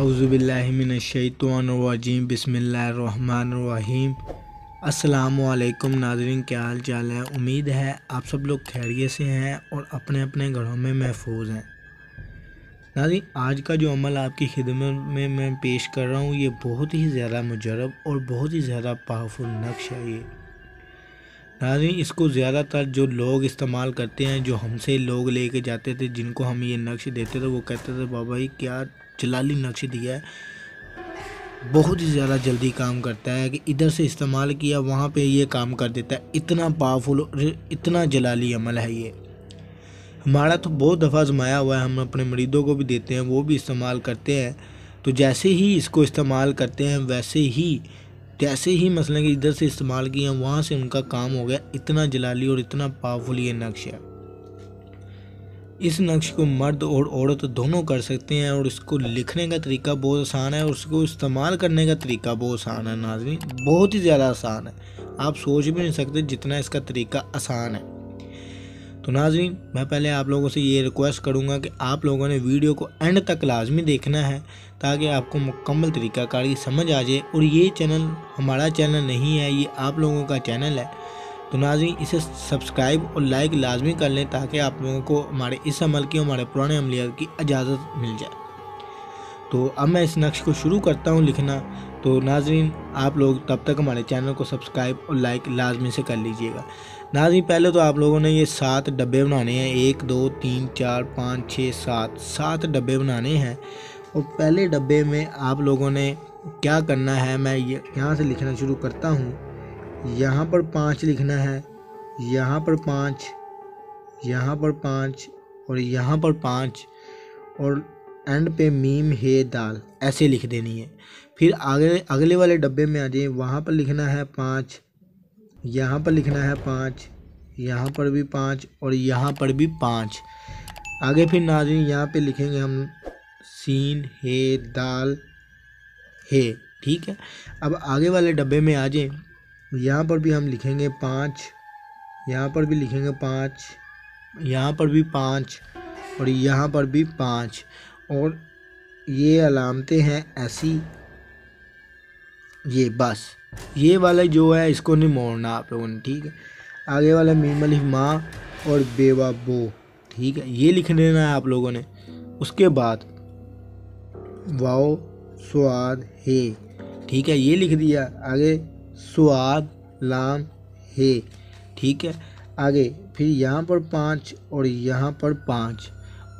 अज़बिल्लिमिनशैतवानरजीम बिसमीम असलकम नाजरीन क्या हाल चाल है? उम्मीद है आप सब लोग खैरियत से हैं और अपने अपने घरों में महफूज हैं। नाजरीन, आज का जो अमल आपकी खिदमत में मैं पेश कर रहा हूँ, ये बहुत ही ज़्यादा मुजरब और बहुत ही ज़्यादा पावरफुल नक्श है ये। नाजरीन इसको ज़्यादातर जो लोग इस्तेमाल करते हैं, जो हमसे लोग लेके जाते थे, जिनको हम ये नक्श देते थे, वो कहते थे, बाबा जी, क्या जलाली नक्श दिया है? बहुत ही ज़्यादा जल्दी काम करता है कि इधर से इस्तेमाल किया, वहाँ पे ये काम कर देता है। इतना पावरफुल इतना जलाली अमल है ये। हमारा तो बहुत दफ़ा आजमाया हुआ है, हम अपने मरीदों को भी देते हैं, वो भी इस्तेमाल करते हैं। तो जैसे ही इसको इस्तेमाल करते हैं, वैसे ही जैसे ही मसलन कि इधर से इस्तेमाल किया वहाँ से उनका काम हो गया। इतना जलाली और इतना पावरफुल ये नक्श है। इस नक्श को मर्द और औरत दोनों कर सकते हैं और इसको लिखने का तरीका बहुत आसान है और उसको इस्तेमाल करने का तरीका बहुत आसान है नाजमी बहुत ही ज़्यादा आसान है। आप सोच भी नहीं सकते जितना इसका तरीका आसान है। तो नाजरीन, मैं पहले आप लोगों से ये रिक्वेस्ट करूँगा कि आप लोगों ने वीडियो को एंड तक लाजमी देखना है, ताकि आपको मुकम्मल तरीक़ाकारी समझ आ जाए। और ये चैनल हमारा चैनल नहीं है, ये आप लोगों का चैनल है। तो नाजरीन, इसे सब्सक्राइब और लाइक लाजमी कर लें, ताकि आप लोगों को हमारे इस अमल की, हमारे पुराने अमलियात की इजाज़त मिल जाए। तो अब मैं इस नक्श को शुरू करता हूँ लिखना। तो नाजरीन, आप लोग तब तक हमारे चैनल को सब्सक्राइब और लाइक लाजमी से कर लीजिएगा। नाजरीन, पहले तो आप लोगों ने ये सात डब्बे बनाने हैं। एक, दो, तीन, चार, पाँच, छः, सात सात डब्बे बनाने हैं। और पहले डब्बे में आप लोगों ने क्या करना है, मैं यहाँ से लिखना शुरू करता हूँ। यहाँ पर पाँच लिखना है, यहाँ पर पाँच, यहाँ पर पाँच और यहाँ पर पाँच। और एंड पे मीम, हे, दाल, ऐसे लिख देनी है। फिर आगे, अगले वाले डब्बे में आ जाए वहाँ पर लिखना है पाँच यहाँ पर लिखना है पाँच, यहाँ पर भी पाँच और यहाँ पर भी पाँच। आगे फिर नाजरीन यहाँ पे लिखेंगे हम सीन, हे, दाल, हे, ठीक है? अब आगे वाले डब्बे में आ जाए। यहाँ पर भी हम लिखेंगे पाँच, यहाँ पर भी लिखेंगे पाँच, यहाँ पर भी पाँच और यहाँ पर भी पाँच। और ये अलामतें हैं ऐसी, ये बस। ये वाला जो है, इसको नहीं मोड़ना आप लोगों ने, ठीक है? आगे वाला मीम माँ और बेवा बो, ठीक है? ये लिख देना है आप लोगों ने। उसके बाद, वाओ, स्वाद हे, ठीक है? ये लिख दिया। आगे, स्वाद लाम हे, ठीक है? आगे, फिर यहाँ पर पाँच और यहाँ पर पाँच।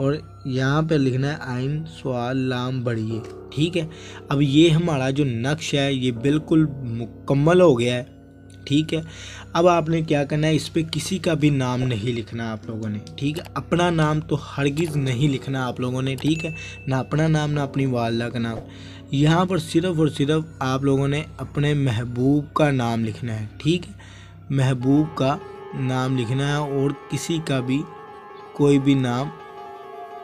और यहाँ पे लिखना है, आइन स्वाल लाम बढ़िए। ठीक है? अब ये हमारा जो नक्श है, ये बिल्कुल मुकम्मल हो गया है। ठीक है? अब आपने क्या करना है, इस पर किसी का भी नाम नहीं लिखना आप लोगों ने। ठीक है? अपना नाम तो हरगिज़ नहीं लिखना आप लोगों ने। ठीक है? ना अपना नाम, ना अपनी वालदा का नाम। यहाँ पर सिर्फ़ और सिर्फ़ आप लोगों ने अपने महबूब का नाम लिखना है। ठीक है? महबूब का नाम लिखना है और किसी का भी कोई भी नाम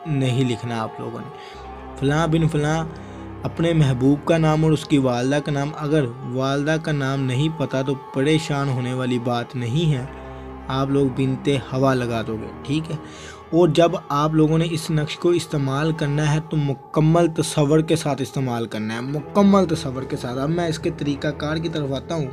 नहीं लिखना आप लोगों ने। फ़लाँ बिन फ़लाँ अपने महबूब का नाम और उसकी वालदा का नाम, अगर वालदा का नाम नहीं पता तो परेशान होने वाली बात नहीं है। आप लोग बिनते हवा लगा दोगे, ठीक है? और जब आप लोगों ने इस नक्श को इस्तेमाल करना है तो मुकम्मल तस्वर के साथ इस्तेमाल करना है। मुकम्मल तस्वर के साथ। अब मैं इसके तरीक़ाकार की तरफ़ आता हूँ।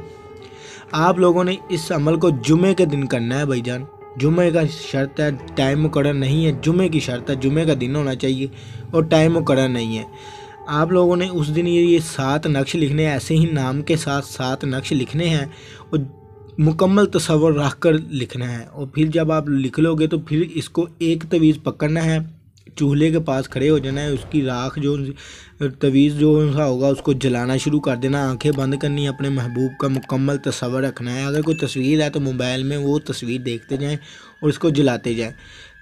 आप लोगों ने इस अमल को जुमे के दिन करना है, भाईजान। जुमे का शर्त है टाइम मुकर नहीं है, जुमे की शर्त है, जुमे का दिन होना चाहिए और टाइम मुकर नहीं है। आप लोगों ने उस दिन ये ये सात नक्श लिखने, ऐसे ही नाम के साथ सात नक्श लिखने हैं और मुकम्मल तस्वर रख कर लिखना है। और फिर जब आप लिख लोगे तो फिर इसको एक तवीज़ पकड़ना है। चूल्हे के पास खड़े हो जाना है, उसकी राख जो तवीज़ जो उनका होगा, उसको जलाना शुरू कर देना, आँखें बंद करनी, अपने महबूब का मुकम्मल तस्वर रखना है। अगर कोई तस्वीर है तो मोबाइल में वो तस्वीर देखते जाएँ और उसको जलाते जाएँ।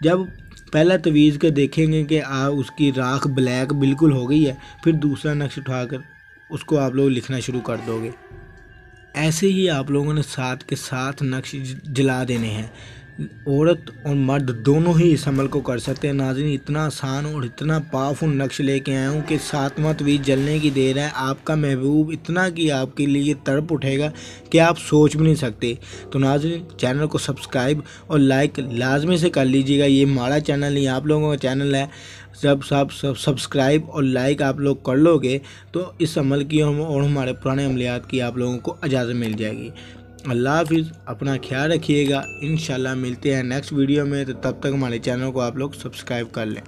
जब पहला तवीज़ के देखेंगे कि आ, उसकी राख ब्लैक बिल्कुल हो गई है, फिर दूसरा नक्श उठाकर उसको आप लोग लिखना शुरू कर दोगे। ऐसे ही आप लोगों ने साथ के साथ नक्श जला देने हैं। औरत और मर्द दोनों ही इस अमल को कर सकते हैं। नाजिन इतना आसान और इतना पावरफुल नक्श लेके आया हूँ कि सातवां तवीज जलने की देर है। आपका महबूब इतना कि आपके लिए तड़प उठेगा कि आप सोच भी नहीं सकते। तो नाजिन चैनल को सब्सक्राइब और लाइक लाजमी से कर लीजिएगा। ये हमारा चैनल नहीं, आप लोगों का चैनल है। जब सब सब सब्सक्राइब और लाइक आप लोग कर लोगे तो इस अमल की और हमारे पुराने अमलियात की आप लोगों को इजाज़त मिल जाएगी। अल्लाह हाफिज़, अपना ख्याल रखिएगा। इन मिलते हैं नेक्स्ट वीडियो में। तो तब तक हमारे चैनल को आप लोग सब्सक्राइब कर लें।